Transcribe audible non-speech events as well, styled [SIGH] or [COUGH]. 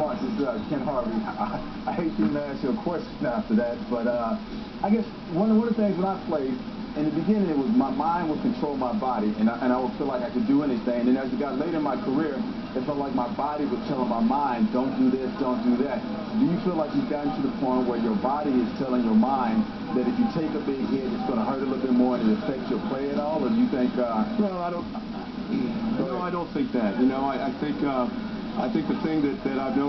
Marks, is uh, Ken Harvey. [LAUGHS] I, I hate to even ask you a question after that, but uh, I guess one, one of the things when I played, in the beginning, it was my mind would control my body, and I, and I would feel like I could do anything. And then as it got later in my career, it felt like my body was telling my mind, don't do this, don't do that. Do you feel like you've gotten to the point where your body is telling your mind that if you take a big hit, it's going to hurt a little bit more and it affects your play at all? Or do you think... Uh, no, I don't... No, I don't think that. You know, I, I think... Uh, I think the thing that, that I've noticed